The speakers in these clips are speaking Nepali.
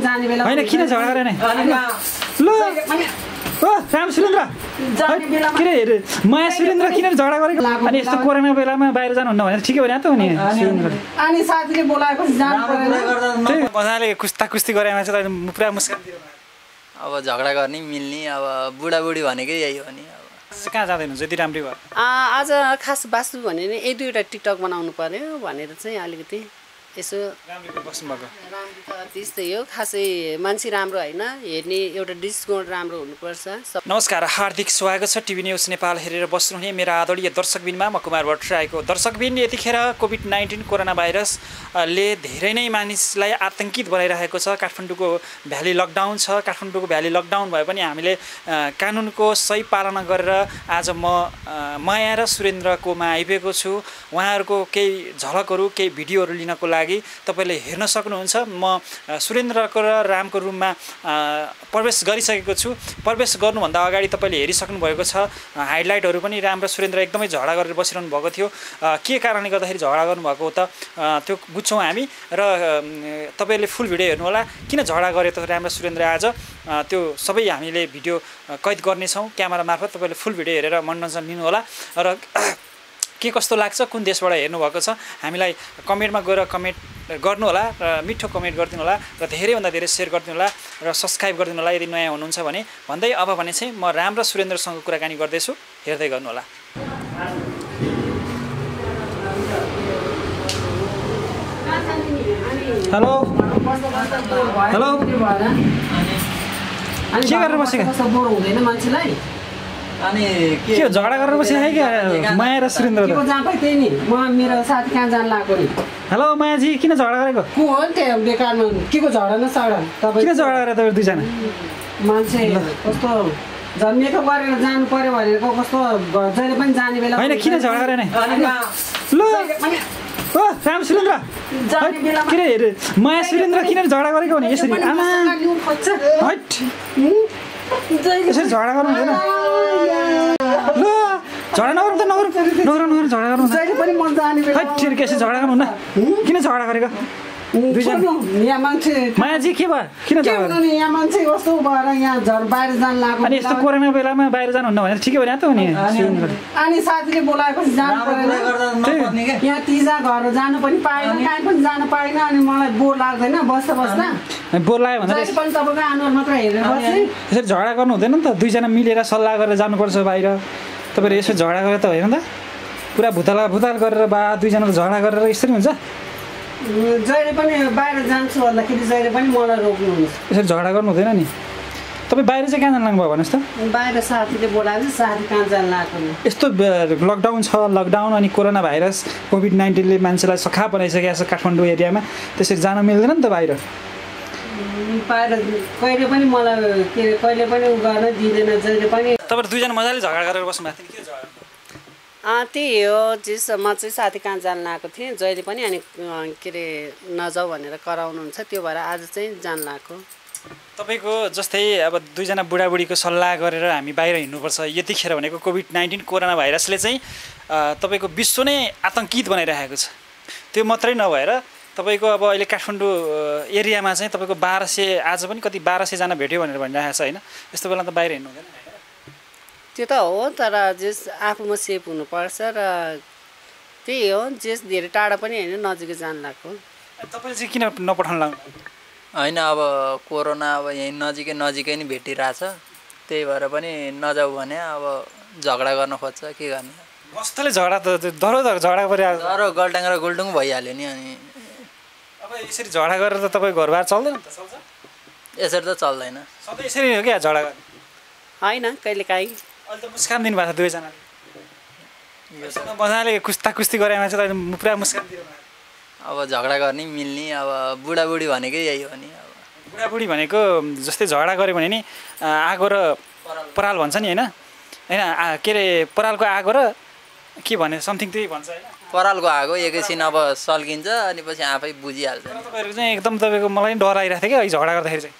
जाने बेला होइन किन झगडा गरे नि अनि ल। ओ राम सुरेन्द्र। जाने बेलामा के अरे माया सुरेन्द्र किन झगडा गरेको? अनि यस्तो कोरोना बेलामा बाहिर जानुहुन्न भनेर ठिकै भने त हो नि अनि साथीले बोलाएपछि मजाले कुस्ता कुस्ती गरेमा चाहिँ पुरा मुस्कान दिनु अब झगडा गर्ने मिल्ने अब बुढाबुढी भनेकै यही हो नि अब। कहाँ जाँदैन? जति राम्रै भयो। आज खास बाँच्नु भने नि एक दुईवटा टिकटक बनाउनु पर्यो भनेर चाहिँ अलिकति यसो त्यस्तै हो। खासै मान्छे राम्रो होइन हेर्ने एउटा दृष्टिकोण राम्रो हुनुपर्छ। नमस्कार हार्दिक स्वागत छ टिभी न्युज नेपाल हेरेर बस्नुहुने मेरा आदरणीय दर्शकबिनमा। म कुमार भट्टराईको दर्शकबिन। यतिखेर कोभिड नाइन्टिन कोरोना भाइरसले धेरै नै मानिसलाई आतङ्कित बनाइरहेको छ। काठमाडौँको भ्याली लकडाउन छ। काठमाडौँको भ्याली लकडाउन भए पनि हामीले कानुनको सही पालना गरेर आज म माया र सुरेन्द्रकोमा आइपुगेको छु। उहाँहरूको केही झलकहरू केही भिडियोहरू लिनको लागि तपाईँले हेर्न सक्नुहुन्छ। म सुरेन्द्रको र रामको रुममा प्रवेश गरिसकेको छु। प्रवेश गर्नुभन्दा अगाडि तपाईँले हेरिसक्नु भएको छ हाइलाइटहरू पनि राम र सुरेन्द्र एकदमै झगडा गरेर बसिरहनु भएको थियो। के कारणले गर्दाखेरि झगडा गर्नुभएको त त्यो बुझ्छौँ हामी र तपाईँले फुल भिडियो हेर्नु होला किन झगडा गरे त राम र सुरेन्द्र आज? त्यो सबै हामीले भिडियो कैद गर्नेछौँ। क्यामेरा मार्फत तपाईँले फुल भिडियो हेरेर मनोरञ्जन लिनुहोला। र के कस्तो लाग्छ कुन देशबाट हेर्नुभएको छ? हामीलाई कमेन्टमा गएर कमेन्ट गर्नुहोला र मिठो कमेन्ट गरिदिनु होला र धेरैभन्दा धेरै सेयर गरिदिनु होला र सब्सक्राइब गरिदिनु होला यदि नयाँ हुनुहुन्छ भने। भन्दै अब भने चाहिँ म राम र सुरेन्द्रसँग कुराकानी गर्दैछु। हेर्दै गर्नुहोला। हेलो। हेलो। के गरेर बसेका? कस्तो बोर हुँदैन मान्छेलाई अनि के हो झगडा गरेर बसिरहेको क्या? माया र सुरेन्द्र त्यही नि? म मेरो साथी कहाँ जानु लागेको नि? हेलो मायाजी किन झगडा गरेको? को हो नि त्यहाँ बेकारमा? के को झगडा न सडा तपाईँ किन झगडा गरे तपाईँ दुईजना? मान्छे कस्तो जन्मिएको गरेर जानु पर्यो भनेको कस्तो जहिले पनि जाने बेला होइन किन झगडा गरे नि अनि ल। जहिले पनि ओ राम सुरेन्द्र। के अरे माया सुरेन्द्र किन झगडा गरेको भने यसरी? पनि आमा। हट। हुँ? यसरी झगडा गर्नु हुँदैन। ल झगडा नगरौँ त नगरौँ। नगरौँ नगरौँ झगडा गर्नु। जहिले पनि म जाने ठिक यसरी झगडा गर्नुहुन्न किन झगडा गरेको? दुईजना। छोड्नु, यहाँ मान्छे। मायाजी के भयो? किन के झगडा हुनु गरेको? नि यहाँ मान्छे कस्तो भएर यहाँ झर बाहिर जानु लागेको अनि यस्तो कोरोना बेलामा बाहिर जानुहुन्न भनेर ठिकै त हो नि सुरेन्द्र अनि साथीले बोलाएपछि जानु परेन। यहाँ तिजा घर जानु पनि पाएन कहीँ पनि जानु पाएन अनि मलाई बोर लाग्दैन बस्दा बस्दा अनि बोल लाग्यो भने यसरी झगडा गर्नु हुँदैन नि त। दुईजना मिलेर सल्लाह गरेर जानुपर्छ बाहिर। तपाईँहरू यसरी झगडा गरेर त होइन त। पुरा भुताला भुताल गरेर बा दुईजना झगडा गरेर यसरी हुन्छ। जहिले पनि बाहिर जान्छु भन्दाखेरि जहिले पनि मलाई रोक्नुहुन्छ यसरी झगडा गर्नु हुँदैन नि। तपाईँ बाहिर चाहिँ कहाँ जानु लाग्नुभयो भन्नुहोस् त? बाहिर साथीले बोलाएको साथी कहाँ जानु लागेको नि यस्तो लकडाउन छ। लकडाउन अनि कोरोना भाइरस कोभिड नाइन्टिनले मान्छेलाई सखा बनाइसकेको छ काठमाडौँ एरियामा। त्यसरी जान मिल्दैन नि त बाहिर। कहिले पनि मलाई के अरे कहिले पनि उ गर्न दिँदैन जहिले पनि तपाईँहरू दुईजना मजाले झगडा गरेर बस्नु भएको थियो? त्यही हो जिस म चाहिँ साथी कहाँ जानु लागेको थिएँ जहिले पनि अनि के अरे नजाऊ भनेर कराउनुहुन्छ त्यो भएर आज चाहिँ जानु लागेको तपाईँको जस्तै अब दुईजना बुढाबुढीको सल्लाह गरेर हामी बाहिर हिँड्नुपर्छ यतिखेर भनेको कोभिड नाइन्टिन कोरोना भाइरसले चाहिँ अ, तपाईँको विश्व नै आतङ्कित बनाइरहेको छ। त्यो मात्रै नभएर तपाईँको अब अहिले काठमाडौँ एरियामा चाहिँ तपाईँको बाह्र सय आज पनि कति बाह्र सयजना भेट्यो भनेर भनिरहेको छ होइन? यस्तो बेला त बाहिर हिँड्नु हुँदैन त्यो त हो तर जेस आफूमा सेफ हुनुपर्छ र त्यही हो जेस धेरै टाढा पनि होइन नजिकै जानु लागेको तपाईँले चाहिँ किन नपठाउनु लाग्नु होइन अब कोरोना अब यहीँ नजिकै नजिकै नै भेटिरहेछ। त्यही भएर पनि नजाऊ भने अब झगडा गर्न खोज्छ के गर्ने? कस्तोले झगडा त धरो धरो झगडा परिरहेको तर गल्टाङ र गुल्टुङ भइहाल्यो नि अनि। यसरी झगडा गरेर त तपाईँ घरबार चल्दैन नि त? चल्छ। यसरी त चल्दैन। सधैँ यसरी हो क्या झगडा गर्ने? होइन कहिलेकाहीँ अहिले त मुस्कान दिनुभएको छ दुवैजनाले। मजाले कुस्ता कुस्ती गरेमा चाहिँ तपाईँले पुरा मुस्कान दिनु अब झगडा गर्ने मिल्ने अब बुढाबुढी भनेकै यही हो नि अब। बुढाबुढी भनेको जस्तै झगडा गऱ्यो भने नि आगो र पराल भन्छ नि होइन? होइन के अरे परालको आगो र के भने समथिङ त्यही भन्छ होइन? परालको आगो एकैछिन अब सल्किन्छ अनि पछि आफै बुझिहाल्छ। तर तपाईँहरूको चाहिँ एकदम तपाईँको मलाई नि डर आइरहेको थियो क्या अघि झगडा गर्दाखेरि चाहिँ।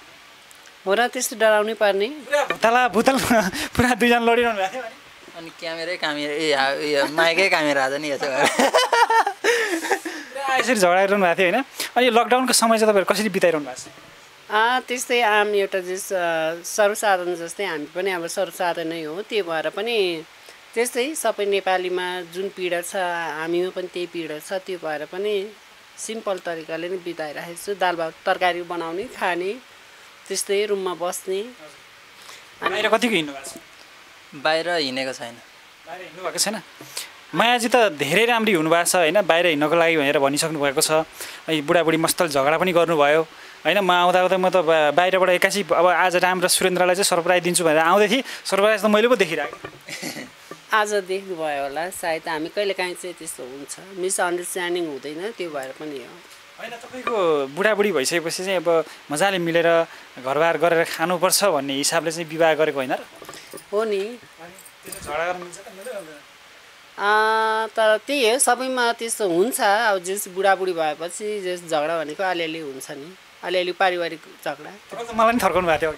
हो र त्यस्तो डराउनै पर्ने। पुरा भुताला भुताल पुरा दुईजना लडिरहनु भएको थियो अनि क्यामेरै कामेरा ए माइकै कामेरा आज नि यसो यसरी झगडा गरिरहनु भएको थियो होइन। अनि लकडाउनको समय चाहिँ तपाईँहरू कसरी बिताइरहनु भएको छ? त्यस्तै आम एउटा जस सर्वसाधारण जस्तै हामी पनि अब सर्वसाधारण नै हो त्यो भएर पनि त्यस्तै सबै नेपालीमा जुन पीडा छ हामीमा पनि त्यही पीडा छ त्यो भएर पनि सिम्पल तरिकाले नै बिताइराखेको छु। दाल भात तरकारी बनाउने खाने त्यस्तै रुममा बस्ने। बाहिर कतिको हिँड्नु भएको छ? बाहिर हिँडेको छैन। बाहिर हिँड्नु भएको छैन? मायाजी त धेरै राम्री हुनुभएको छ होइन? बाहिर हिँड्नको लागि भनेर भनिसक्नु भएको छ। है बुढाबुढी मस्तल झगडा पनि गर्नुभयो। होइन म आउँदा आउँदा म त बाहिरबाट एक्कासी अब आज राम र सुरेन्द्रलाई चाहिँ सरप्राइज दिन्छु भनेर आउँदै थिएँ। सरप्राइज त मैले पो देखिरहेको आज देख्नुभयो होला सायद हामी कहिलेकाहीँ चाहिँ त्यस्तो हुन्छ। मिसअन्डरस्ट्यान्डिङ हुँदैन त्यो भएर पनि हो। होइन तपाईँको बुढाबुढी भइसकेपछि चाहिँ अब मजाले मिलेर घरबार गरेर खानुपर्छ भन्ने हिसाबले चाहिँ विवाह गरेको होइन र? हो नि। तर त्यही हो सबैमा त्यस्तो हुन्छ। अब जस बुढाबुढी भएपछि जस झगडा भनेको अलिअलि हुन्छ नि। अलिअलि पारिवारिक झगडा। मलाई पनि थर्काउनु भएको थियो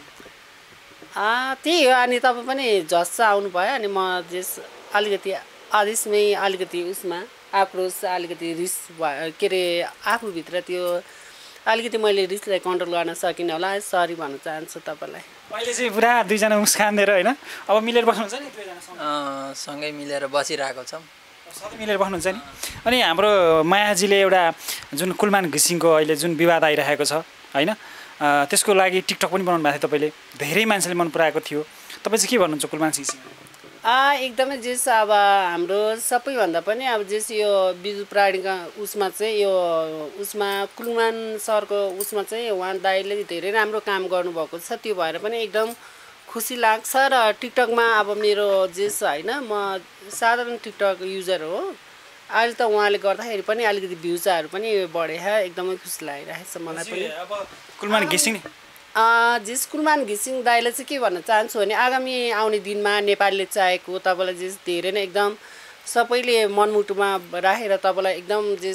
त्यही हो। अनि तपाईँ पनि झस्स आउनुभयो अनि म जस अलिकति आदेशमै अलिकति उसमा आक्रोश अलिकति रिस भयो। के अरे आफूभित्र त्यो अलिकति मैले रिसलाई कन्ट्रोल गर्न सकिनँ होला। सरी भन्न चाहन्छु तपाईँलाई। अहिले चाहिँ पुरा दुईजना मुस्कान दिएर होइन अब मिलेर बस्नुहुन्छ नि सँगै? मिलेर बसिरहेको छौँ। सधैँ मिलेर बस्नुहुन्छ नि। अनि हाम्रो मायाजीले एउटा जुन कुलमान घिसिङको अहिले जुन विवाद आइरहेको छ होइन? त्यसको लागि टिकटक पनि बनाउनु भएको थियो तपाईँले। धेरै मान्छेले मन पराएको थियो। तपाईँ चाहिँ के भन्नुहुन्छ कुलमान अँ, एकदमै जेस अब हाम्रो सबैभन्दा पनि अब जेस यो बिजु प्राणीका उसमा चाहिँ यो उसमा कुलमान सरको उसमा चाहिँ उहाँ दाइले धेरै राम्रो काम गर्नुभएको छ। त्यो भएर पनि एकदम खुसी लाग्छ र टिकटकमा अब मेरो जेस होइन म साधारण टिकटक युजर हो। अहिले त उहाँले गर्दाखेरि पनि अलिकति भ्युजहरू पनि बढे एकदमै खुसी लागिरहेको छ मलाई पनि। अब कुलमान घिसिङ? नि अँ, जे कुलमान घिसिङ दाईलाई चाहिँ के भन्न चाहन्छु भने आगामी आउने दिनमा नेपालले चाहेको तपाईँलाई जे धेरै नै एकदम सबैले मनमुटुमा राखेर तपाईँलाई एकदम जे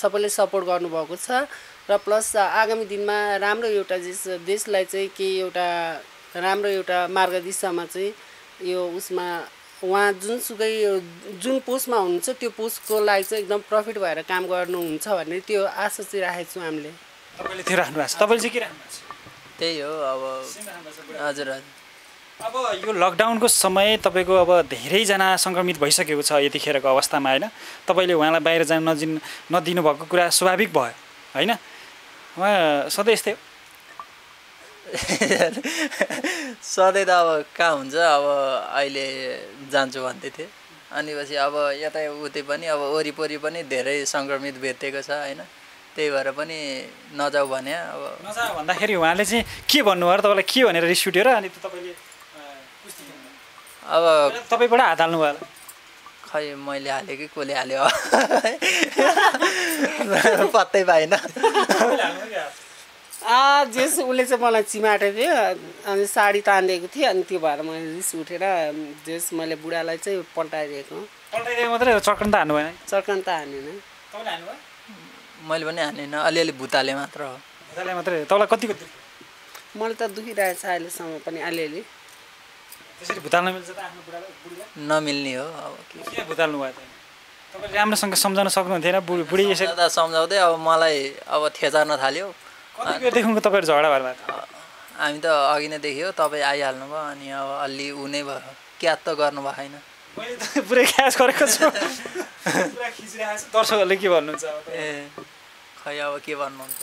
सबैले सपोर्ट गर्नुभएको छ। र प्लस आगामी दिनमा राम्रो एउटा जे देशलाई चाहिँ केही एउटा राम्रो एउटा मार्ग दिशामा चाहिँ यो उसमा उहाँ जुनसुकै जुन पोस्टमा हुनुहुन्छ त्यो पोस्टको लागि चाहिँ एकदम प्रफिट भएर काम गर्नुहुन्छ भन्ने त्यो आशा चाहिँ राखेको छौँ हामीले। तपाईँले त्यो राख्नु भएको छ। तपाईँले चाहिँ के राख्नु भएको छ? त्यही हो अब हजुर हजुर। अब यो लकडाउनको समय तपाईँको अब धेरैजना सङ्क्रमित भइसकेको छ यतिखेरको अवस्थामा होइन? तपाईँले उहाँलाई बाहिर जान नदिनु नदिनु भएको कुरा स्वाभाविक भयो होइन? उहाँ सधैँ यस्तै हो। सधैँ त अब कहाँ हुन्छ? अब अहिले जान्छु भन्दै थिएँ अनि पछि अब यता उतै पनि अब वरिपरि पनि धेरै सङ्क्रमित भेटिएको छ होइन? त्यही भएर पनि नजाऊ भने अब नजा भन्दाखेरि उहाँले चाहिँ के भन्नुभयो तपाईँलाई के भनेर रिस उठ्यो र अनि तपाईँले अब भयो। तपाईँबाट हात हाल्नुभयो होला। खै मैले हालेँ कि कसले हाल्यो? पत्तै पाइनँ तपाईँले हाल्नुभयो कि हात? आ जेस उसले चाहिँ मलाई चिमाटेको थियो अनि साडी तानिदिएको थिएँ अनि त्यो भएर मैले रिस उठेर जेस मैले बुढालाई चाहिँ पल्टाइदिएको। पल्टाइदिएको मात्रै हो, चर्कन त हान्नु भएन चर्कन त हानेन। मैले पनि हानेन अलिअलि भुताले मात्र हो। भुताले मात्रै तपाईँलाई कतिको? मलाई त दुखिरहेछ अहिलेसम्म पनि अलिअलि। त्यसरी भुताल्न मिल्छ त आफ्नो बुढालाई बुढीलाई? नमिल्ने हो अब के भुताल्नु भयो त? तपाईँले राम्रोसँग सम्झाउन सक्नुहुन्थेन बुढी बुढी यसरी सम्झाउँदा सम्झाउँदै अब मलाई अब थेचार्न थाल्यो कतिकोदेखिको तपाईँहरू झगडा भएर? हामी त अघि नै देख्यो तपाईँ आइहाल्नु भयो अनि अब अलि ऊ नै भयो। क्याद त गर्नु भएको छैन मैले त पुरै क्यास गरेको छु। दर्शकहरूले के भन्नुहुन्छ ए खै अब के भन्नुहुन्छ?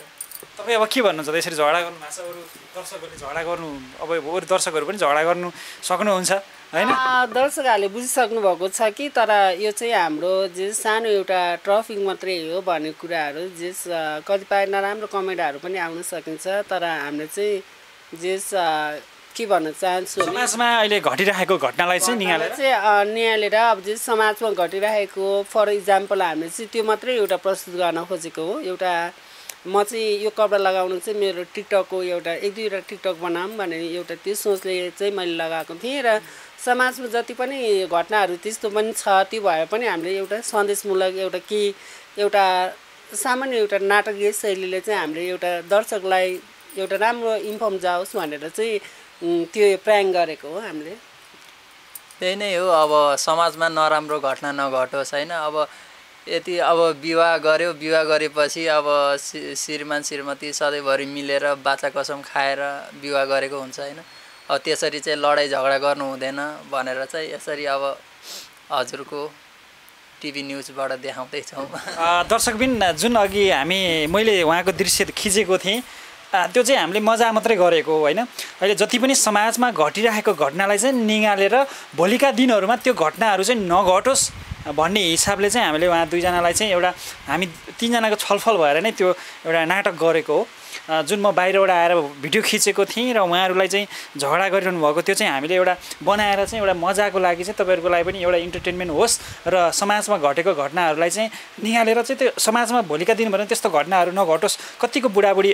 तपाईँ अब के भन्नुहुन्छ? त यसरी झगडा गर्नु भएको छ अरू दर्शकहरूले झगडा गर्नु अब अरू दर्शकहरू पनि झगडा गर्नु सक्नुहुन्छ। होइन? दर्शकहरूले बुझिसक्नु भएको छ कि तर यो चाहिँ हाम्रो जे सानो एउटा ट्रफिक मात्रै हो भन्ने कुराहरू जेस आ, कतिपय नराम्रो कमेन्टहरू पनि आउन सकिन्छ। तर हामीले चाहिँ जेस आ, के भन्न चाहन्छु समाजमा अहिले घटिरहेको घटनालाई चाहिँ निहालेर चाहिँ निहालेर अब जे समाजमा घटिरहेको फर इक्जाम्पल हामीले चाहिँ त्यो मात्रै एउटा प्रस्तुत गर्न खोजेको हो। एउटा म चाहिँ यो कपडा लगाउनु चाहिँ मेरो टिकटकको एउटा एक दुईवटा टिकटक बनाऊँ भनेर एउटा त्यो सोचले चाहिँ मैले लगाएको थिएँ र समाजमा जति पनि घटनाहरू त्यस्तो पनि छ त्यो भएर पनि हामीले एउटा सन्देशमूलक एउटा के एउटा सामान्य एउटा नाटकीय शैलीले चाहिँ हामीले एउटा दर्शकलाई एउटा राम्रो इन्फर्म जाओस् भनेर चाहिँ त्यो प्राङ गरेको हो हामीले। त्यही नै हो अब समाजमा नराम्रो घटना नघटोस् होइन? अब यति अब विवाह गऱ्यो विवाह गरेपछि अब श्री- श्रीमान श्रीमती सधैँभरि मिलेर बाचा कसम खाएर विवाह गरेको हुन्छ होइन। अब त्यसरी चाहिँ लडाइँ झगडा गर्नु हुँदैन भनेर चाहिँ यसरी अब हजुरको टिभी न्युजबाट देखाउँदैछौँ। दर्शकबिन जुन अघि हामी मैले उहाँको दृश्य खिचेको थिएँ त्यो चाहिँ हामीले मजा मात्रै गरेको होइन? अहिले जति पनि समाजमा घटिरहेको घटनालाई चाहिँ निगालेर भोलिका दिनहरूमा त्यो घटनाहरू चाहिँ नघटोस्। भन्ने हिसाबले चाहिँ हामीले उहाँ दुईजनालाई चाहिँ एउटा हामी तिनजनाको छलफल भएर नै त्यो एउटा नाटक गरेको हो। जुन म बाहिरबाट आएर भिडियो खिचेको थिएँ र उहाँहरूलाई चाहिँ झगडा गरिरहनु भएको त्यो चाहिँ हामीले एउटा बनाएर चाहिँ एउटा मजाको लागि चाहिँ तपाईँहरूको लागि पनि एउटा इन्टरटेनमेन्ट होस् र समाजमा घटेको घटनाहरूलाई चाहिँ निहालेर चाहिँ त्यो समाजमा भोलिका दिनभरि त्यस्तो घटनाहरू नघटोस्। कतिको बुढाबुढी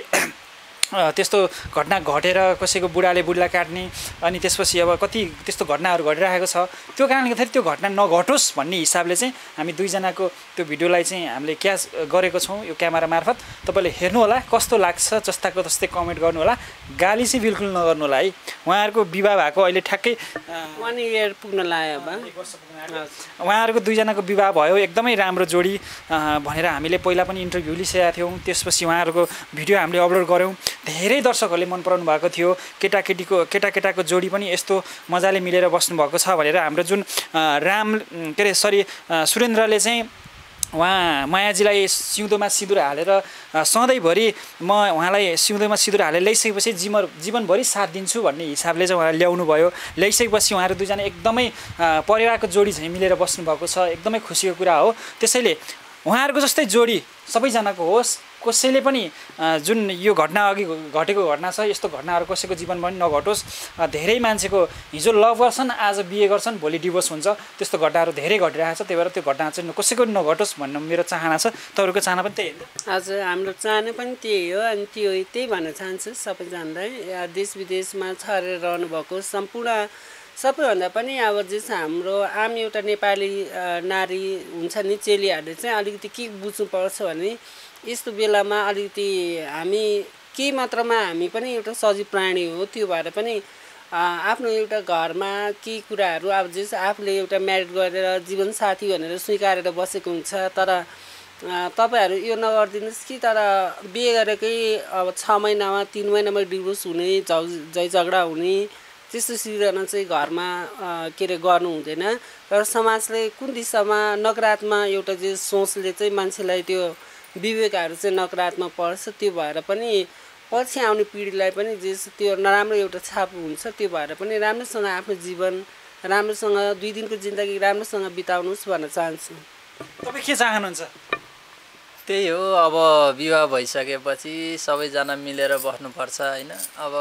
त्यस्तो घटना घटेर कसैको बुढाले बुढीलाई काट्ने अनि त्यसपछि अब कति त्यस्तो घटनाहरू घटिरहेको छ त्यो कारणले गर्दाखेरि त्यो घटना नघटोस् भन्ने हिसाबले चाहिँ हामी दुईजनाको त्यो भिडियोलाई चाहिँ हामीले क्याच गरेको छौँ यो क्यामेरा मार्फत। तपाईँले हेर्नुहोला कस्तो लाग्छ जस्ताको तस्तै कमेन्ट गर्नुहोला। गाली चाहिँ बिल्कुल नगर्नु होला है। उहाँहरूको विवाह भएको अहिले ठ्याक्कै वान इयर पुग्न लाग्यो उहाँहरूको दुईजनाको विवाह भयो। एकदमै राम्रो जोडी भनेर हामीले पहिला पनि इन्टरभ्यू लिइसकेका थियौँ। त्यसपछि उहाँहरूको भिडियो हामीले अपलोड गऱ्यौँ। धेरै दर्शकहरूले मन पराउनु भएको थियो। केटाकेटीको केटाकेटाको जोडी पनि यस्तो मजाले मिलेर बस्नुभएको छ भनेर हाम्रो जुन राम के अरे सरी सुरेन्द्रले चाहिँ उहाँ मायाजीलाई सिउँदोमा सिँदुर हालेर सधैँभरि म उहाँलाई सिउँदोमा सिँदुर हालेर ल्याइसकेपछि जीवन जीवनभरि साथ दिन्छु भन्ने हिसाबले चाहिँ उहाँलाई ल्याउनु भयो ल्याइसकेपछि उहाँहरू दुईजना एकदमै परिवारको जोडी चाहिँ मिलेर बस्नुभएको छ एकदमै खुसीको कुरा हो। त्यसैले उहाँहरूको जस्तै जोडी सबैजनाको होस् कसैले पनि जुन यो घटना अघि घटेको घटना छ यस्तो घटनाहरू कसैको जीवनमा पनि नघटोस्। धेरै मान्छेको हिजो लभ गर्छन् आज बिहे गर्छन् भोलि डिभोर्स हुन्छ। त्यस्तो घटनाहरू धेरै घटिरहेको छ त्यही भएर त्यो घटना चाहिँ कसैको नघटोस् भन्ने मेरो चाहना छ। तपाईँहरूको चाहना पनि त्यही हजुर हाम्रो चाहना पनि त्यही हो अनि त्यो त्यही भन्न चाहन्छु सबैजनालाई। देश विदेशमा छरेर रहनुभएको सम्पूर्ण सबैभन्दा पनि अब जस हाम्रो आम एउटा नेपाली नारी हुन्छ नि चेलीहरूले चाहिँ अलिकति के बुझ्नुपर्छ भने यस्तो बेलामा अलिकति हामी केही मात्रामा हामी पनि एउटा सजीव प्राणी हो त्यो भएर पनि आफ्नो एउटा घरमा केही कुराहरू अब जस आफूले एउटा म्यारिड गरेर जीवनसाथी भनेर स्वीकारेर बसेको हुन्छ तर तपाईँहरू यो नगरिदिनुहोस् कि तर बिहे गरेकै अब छ महिनामा तिन महिनामा डिभोर्स हुने झग झै झगडा हुने त्यस्तो सिर्जना चाहिँ घरमा के अरे गर्नु हुँदैन। र समाजले कुन दिशामा नकारात्मक एउटा चाहिँ सोचले चाहिँ मान्छेलाई त्यो विवेकहरू चाहिँ नकारात्मक पर्छ त्यो भएर पनि पछि आउने पिँढीलाई पनि जे त्यो नराम्रो एउटा छाप हुन्छ त्यो भएर पनि राम्रोसँग आफ्नो जीवन राम्रोसँग दुई दिनको जिन्दगी राम्रोसँग बिताउनुहोस् भन्न चाहन्छु। तपाईँ के चाहनुहुन्छ? त्यही हो अब विवाह भइसकेपछि सबैजना मिलेर बस्नुपर्छ होइन? अब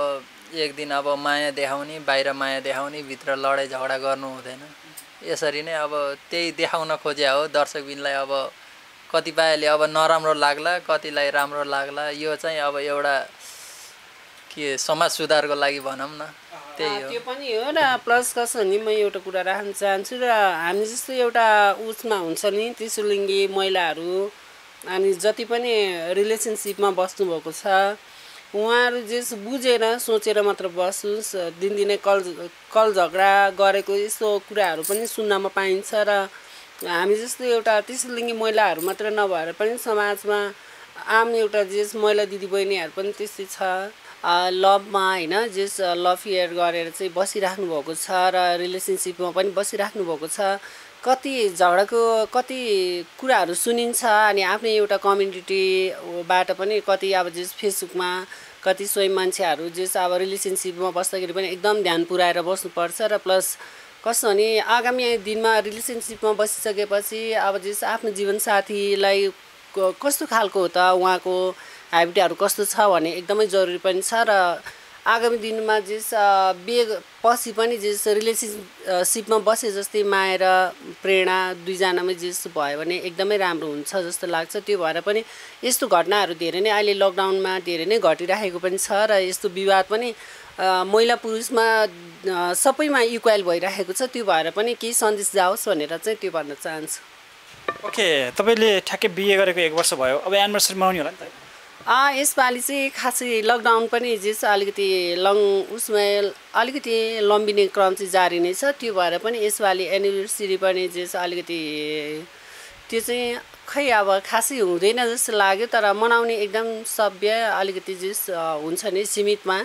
एक दिन अब माया देखाउने बाहिर माया देखाउने भित्र लडाइँ झगडा गर्नु हुँदैन। यसरी नै अब त्यही देखाउन खोज्या हो दर्शकबिनलाई अब कतिपयले अब नराम्रो लाग्ला कतिलाई राम्रो लाग्ला यो चाहिँ अब एउटा के समाज सुधारको लागि भनौँ न त्यही हो। त्यो पनि हो र प्लस कसो भने म एउटा कुरा राख्न चाहन्छु र हामी जस्तो एउटा उसमा हुन्छ नि त्रिशुलिङ्गी महिलाहरू अनि जति पनि रिलेसनसिपमा बस्नुभएको छ उहाँहरू जे बुझेर सोचेर मात्र बसोस् दिनदिनै कल कल झगडा गरेको यस्तो कुराहरू पनि सुन्नमा पाइन्छ र हामी जस्तो एउटा त्रिशुलिङ्गी महिलाहरू मात्र नभएर पनि समाजमा आम एउटा जेस महिला दिदीबहिनीहरू पनि त्यस्तै छ। लभमा होइन जेस लभ फेयर गरेर चाहिँ बसिराख्नु भएको छ र रिलेसनसिपमा पनि बसिराख्नु भएको छ। कति झगडाको कति कुराहरू सुनिन्छ अनि आफ्नै एउटा कम्युनिटीबाट पनि कति अब जेस फेसबुकमा कति स्वयं मान्छेहरू जेस अब रिलेसनसिपमा बस्दाखेरि पनि एकदम ध्यान पुऱ्याएर बस्नुपर्छ र प्लस कस्तो भने आगामी दिनमा रिलेसनसिपमा बसिसकेपछि अब जस आफ्नो जीवनसाथीलाई कस्तो खालको हो त उहाँको हेबिटहरू कस्तो छ भने एकदमै जरुरी पनि छ र आगामी दिनमा जस बिहे पछि पनि जस रिलेसनसिपमा बसे जस्तै माया र प्रेरणा दुईजनामै जस भयो भने एकदमै राम्रो हुन्छ जस्तो लाग्छ। त्यो भएर पनि यस्तो घटनाहरू धेरै नै अहिले लकडाउनमा धेरै नै घटिरहेको पनि छ र यस्तो विवाद पनि महिला पुरुषमा सबैमा इक्वल भइरहेको छ त्यो भएर पनि केही सन्देश जाओस् भनेर चाहिँ त्यो भन्न चाहन्छु। ओके तपाईँले ठ्याक्कै बिहे गरेको एक वर्ष भयो। अब एनिभर्सरी मनाउने होला नि त। यसपालि चाहिँ खासै लकडाउन पनि जे छ अलिकति लङ उसमा अलिकति लम्बिने क्रम चाहिँ जारी नै छ। त्यो भएर पनि यसपालि एनिभर्सरी पनि जे छ अलिकति त्यो चाहिँ खै अब खासै हुँदैन जस्तो लाग्यो तर मनाउने एकदम सभ्य अलिकति अ, हुन्छ नि सीमितमा।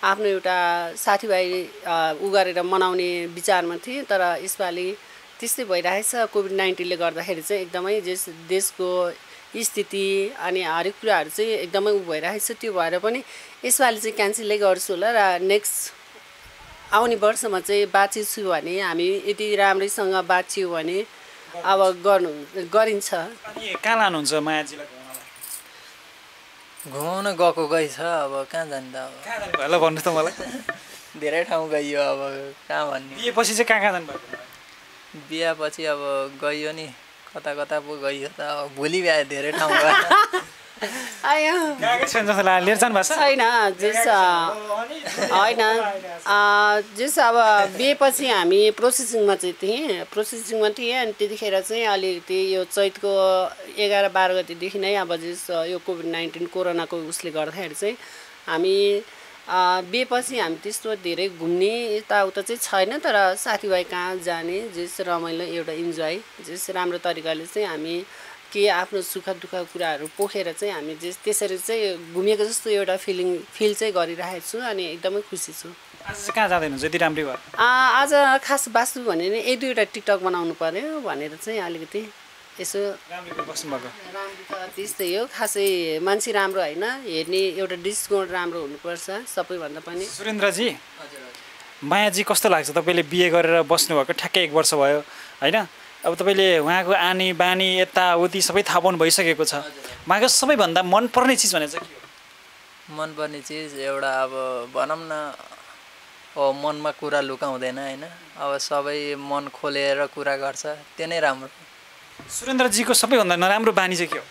आफ्नो एउटा साथीभाइ उ गरेर मनाउने विचारमा थिएँ तर यसपालि त्यस्तै भइरहेछ कोभिड नाइन्टिनले गर्दाखेरि चाहिँ एकदमै जस देशको स्थिति अनि हरेक कुराहरू चाहिँ एकदमै उ भइरहेछ त्यो भएर पनि यसपालि चाहिँ क्यान्सलै गर्छु होला र नेक्स्ट आउने वर्षमा चाहिँ छु भने हामी यति राम्रैसँग बाँच्यौँ भने अब गर्नु गरिन्छ। कहाँ लानुहुन्छ मायाजीलाई? घुमाउन गएको छ अब कहाँ जाने त अब? कहाँ जानुभयो ल भन्नु त मलाई। धेरै ठाउँ गइयो अब कहाँ भन्ने? बिहेपछि चाहिँ कहाँ कहाँ जानुभयो बिहापछि अब गइयो नि कता कता पो गइयो त अब भोलि बिहा धेरै ठाउँ गयो। छैन छैन जस होइन। जस अब बिहेपछि हामी प्रोसेसिङमा चाहिँ थिएँ प्रोसेसिङमा थिएँ अनि त्यतिखेर चाहिँ अलिकति यो चैतको एघार बाह्र गतिदेखि नै अब जस यो कोभिड नाइन्टिन कोरोनाको उसले गर्दाखेरि चाहिँ हामी बिहेपछि हामी त्यस्तो धेरै घुम्ने यताउता चाहिँ छैन तर साथीभाइ कहाँ जाने जस रमाइलो एउटा इन्जोय। जस राम्रो तरिकाले चाहिँ हामी के आफ्नो सुख दुःख कुराहरू पोखेर चाहिँ हामी जस त्यसरी चाहिँ घुमेको जस्तो एउटा फिलिङ फिल चाहिँ गरिरहेको छु अनि एकदमै खुसी छु। आज कहाँ जाँदैन? यति राम्रै भयो। आज खास वास्तु भने नि एक दुईवटा टिकटक बनाउनु पर्यो भनेर चाहिँ अलिकति यसो त्यस्तै हो खासै मान्छे राम्रो होइन हेर्ने एउटा दृष्टिकोण राम्रो हुनुपर्छ सबैभन्दा पनि। सुरेन्द्रजी मायाजी कस्तो लाग्छ तपाईँले बिहे गरेर बस्नुभएको? ठ्याक्कै एक वर्ष भयो होइन? अब तपाईँले उहाँको आनी बानी यताउति सबै थाहा पाउनु भइसकेको छ। उहाँको सबैभन्दा मनपर्ने चिज भनेको चाहिँ के हो? मनपर्ने चिज एउटा अब भनौँ न अब मनमा कुरा लुकाउँदैन होइन? अब सबै मन खोलेर कुरा गर्छ त्यो नै राम्रो। सुरेन्द्रजीको सबैभन्दा नराम्रो बानी चाहिँ के हो?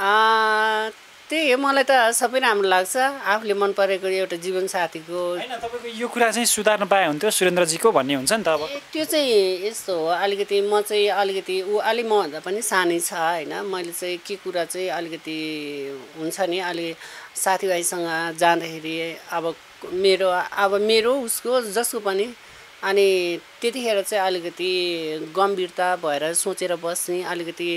आ, त्यही हो मलाई त सबै राम्रो लाग्छ। आफूले मन परेको एउटा जीवनसाथीको होइन तपाईँको यो कुरा चाहिँ सुधार्न पाए हुन्थ्यो सुरेन्द्रजीको भन्ने हुन्छ नि त अब। त्यो चाहिँ यस्तो हो अलिकति म चाहिँ अलिकति ऊ अलि मभन्दा पनि सानै छ होइन। मैले चाहिँ के कुरा चाहिँ अलिकति हुन्छ नि अलि साथीभाइसँग जाँदाखेरि अब मेरो अब मेरो उसको जसको पनि अनि त्यतिखेर चाहिँ अलिकति गम्भीरता भएर सोचेर बस्ने अलिकति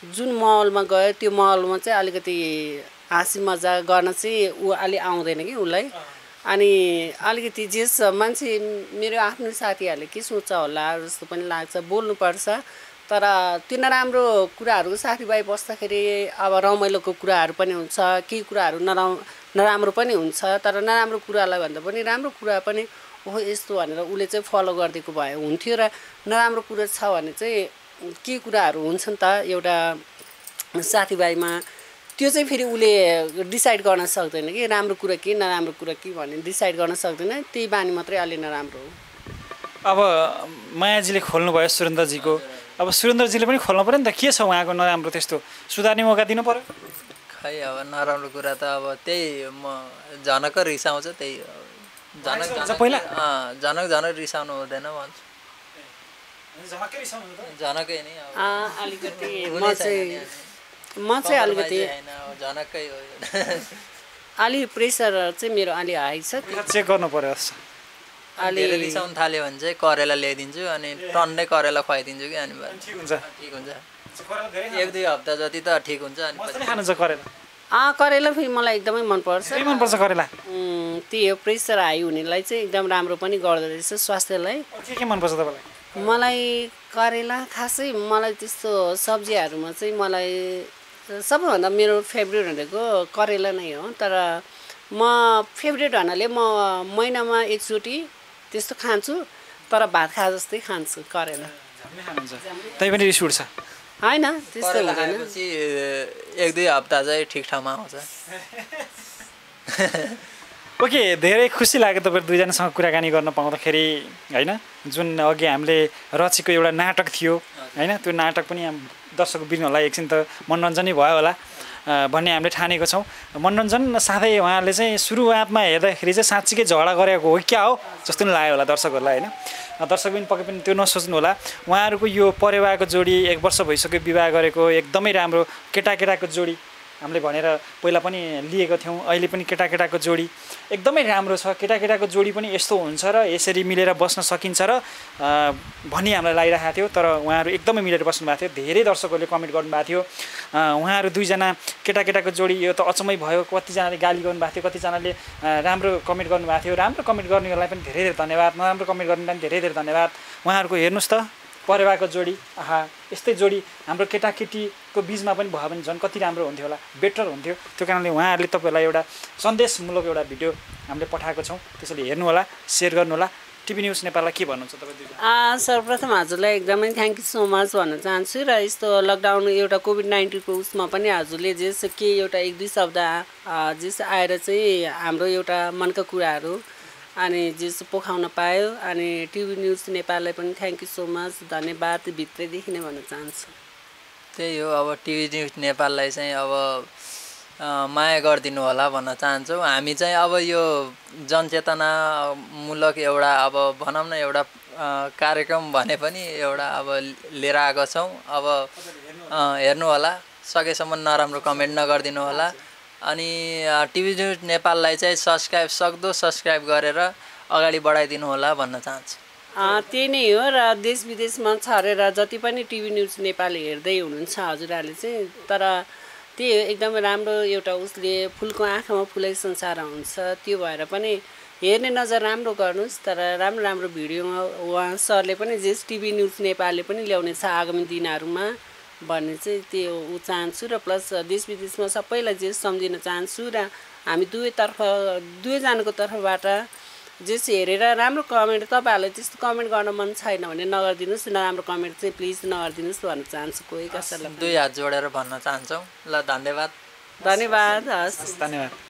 जुन माहौलमा गयो त्यो माहौलमा चाहिँ अलिकति हाँसी मजा गर्न चाहिँ ऊ अलि आउँदैन कि उसलाई। अनि अलिकति जेस मान्छे मेरो आफ्नो साथीहरूले के सोच्छ होला जस्तो पनि लाग्छ बोल्नुपर्छ। तर त्यो नराम्रो कुराहरू साथीभाइ बस्दाखेरि अब रमाइलोको कुराहरू पनि हुन्छ केही कुराहरू नरा नराम्रो पनि हुन्छ। तर नराम्रो कुरालाई भन्दा पनि राम्रो कुरा पनि ओहो यस्तो भनेर उसले चाहिँ फलो गरिदिएको भए हुन्थ्यो र नराम्रो कुरा छ भने चाहिँ के कुराहरू हुन्छ नि त एउटा साथीभाइमा त्यो चाहिँ फेरि उसले डिसाइड गर्न सक्दैन कि राम्रो कुरा के नराम्रो कुरा के भन्ने डिसाइड गर्न सक्दैन। त्यही बानी मात्रै अलि नराम्रो हो। अब मायाजीले खोल्नुभयो सुरेन्द्रजीको। अब सुरेन्द्रजीले पनि खोल्नु पऱ्यो नि त। के छ उहाँको नराम्रो त्यस्तो? सुधार्ने मौका दिनु पऱ्यो। खै अब नराम्रो कुरा त अब त्यही म झनक रिसाउँछ त्यही हो। झनक पहिला? अँ, झनक झनक रिसाउनु हुँदैन भन्छु। अलिकति म चाहिँ म चाहिँ अलिकति। अलि प्रेसर चाहिँ मेरो अलि हाई छ। चेक गर्नु जस्तो। अलि रिसाउनु थाल्यो भने चाहिँ करेला ल्याइदिन्छु अनि टन्नै करेला खुवाइदिन्छु कि अनि ठिक हुन्छ। ठिक हुन्छ। एक दुई हप्ता जति त ठिक हुन्छ अनि करेला। अँ करेला फेरि मलाई एकदमै मनपर्छ। मनपर्छ करेला। त्यही हो प्रेसर हाई हुनेलाई चाहिँ एकदम राम्रो पनि गर्दो रहेछ स्वास्थ्यलाई। के के मनपर्छ तपाईँलाई? मलाई करेला खासै मलाई त्यस्तो सब्जीहरूमा चाहिँ मलाई सबैभन्दा मेरो फेभरेट भनेको करेला नै हो। तर म फेभरेट भन्नाले म महिनामा एकचोटि त्यस्तो खान्छु तर भात खा जस्तै खान्छु करेला। पनि रिस उठ्छ। होइन त्यस्तो करेला हुँदैन। खाएपछि एक दुई हप्ता चाहिँ ठिक ठाउँमा आउँछ। ओके धेरै खुसी लाग्यो तपाईँ दुईजनासँग कुराकानी गर्न पाउँदाखेरि होइन? जुन अघि हामीले रचेको एउटा नाटक थियो होइन? त्यो नाटक पनि दर्शक बिर्नलाई एकछिन त मनोरञ्जनै भयो होला भन्ने हामीले ठानेको छौँ। मनोरञ्जन साथै उहाँले चाहिँ सुरुवातमा हेर्दाखेरि चाहिँ साँच्चीकै झगडा गरेको हो क्या हो जस्तो नि लाग्यो होला दर्शकहरूलाई होइन? दर्शक पनि पक्कै पनि त्यो नसोच्नु होला। उहाँहरूको यो परेवाको जोडी एक वर्ष भइसक्यो विवाह गरेको एकदमै राम्रो केटाकेटाको जोडी। हामीले भनेर पहिला पनि लिएको थियौँ अहिले पनि केटाकेटाको जोडी। एकदमै राम्रो छ केटाकेटाको जोडी पनि यस्तो हुन्छ र यसरी मिलेर बस्न सकिन्छ र अ, भन्ने हामीलाई लागिरहेको थियो तर उहाँहरू एकदमै मिलेर बस्नु भएको थियो। धेरै दर्शकहरूले कमेन्ट गर्नुभएको थियो उहाँहरू दुईजना केटाकेटाको जोडी यो त अचम्मै भयो कतिजनाले गाली गर्नुभएको थियो कतिजनाले राम्रो कमेन्ट गर्नुभएको थियो। राम्रो कमेन्ट गर्नेहरूलाई पनि धेरै धेरै धन्यवाद नराम्रो कमेन्ट गर्नेलाई पनि धेरै धेरै धन्यवाद। उहाँहरूको हेर्नुहोस् त। परेवाको जोडी आहा यस्तै जोडी हाम्रो केटाकेटीको बिचमा पनि भयो भने झन् कति राम्रो हुन्थ्यो होला बेटर हुन्थ्यो। त्यो कारणले उहाँहरूले तपाईँहरूलाई एउटा सन्देशमूलक एउटा भिडियो हामीले पठाएको छौँ। त्यसैले हेर्नु होला सेयर गर्नु होला। टिभी न्युज नेपाललाई के भन्नुहुन्छ तपाईँ सर्वप्रथम हजुरलाई एकदमै थ्याङ्क यू सो मच भन्न चाहन्छु र यस्तो लकडाउन एउटा कोभिड नाइन्टिनको उसमा पनि हजुरले जेस के एउटा एक दुई शब्द जेस आएर चाहिँ हाम्रो एउटा मनका कुराहरू अनि जेस पोखाउन पायो। अनि टिभी न्युज नेपाललाई पनि थ्याङ्क यू सो मच धन्यवाद भित्रैदेखि नै भन्न चाहन्छु। त्यही हो अब टिभी न्युज नेपाललाई चाहिँ अब माया गरिदिनु होला भन्न चाहन्छौँ। हामी चाहिँ अब यो जनचेतनामूलक एउटा अब भनौँ न एउटा कार्यक्रम भने पनि एउटा अब लिएर आएको छौँ। अब हेर्नु होला सकेसम्म नराम्रो कमेन्ट नगरिदिनु होला। अनि टिभी न्युज नेपाललाई चाहिँ सब्सक्राइब सक्दो सब्सक्राइब गरेर अगाडि बढाइदिनु होला भन्न चाहन्छु। त्यही नै हो र देश विदेशमा छरेर जति पनि टिभी न्युज नेपाल हेर्दै हुनुहुन्छ हजुरहरूले चाहिँ तर त्यही हो एकदमै राम्रो एउटा उसले फुलको आँखामा फुलै संसार हुन्छ त्यो भएर पनि हेर्ने नजर राम्रो गर्नुहोस् तर राम्रो राम्रो भिडियोमा उहाँ सरले पनि जेस टिभी न्युज नेपालले पनि ल्याउने छ आगामी दिनहरूमा। भन्ने चाहिँ त्यो ऊ चाहन्छु र प्लस देश विदेशमा सबैलाई जे सम्झिन चाहन्छु र हामी दुवैतर्फ दुवैजनाको तर्फबाट जेस हेरेर राम्रो कमेन्ट तपाईँहरूलाई त्यस्तो कमेन्ट गर्न मन छैन भने नगरिदिनुहोस् नराम्रो कमेन्ट चाहिँ प्लिज नगरिदिनुहोस् भन्न चाहन्छु कोही कसैलाई। दुई हात जोडेर भन्न चाहन्छौँ। ल धन्यवाद। धन्यवाद हस् धन्यवाद।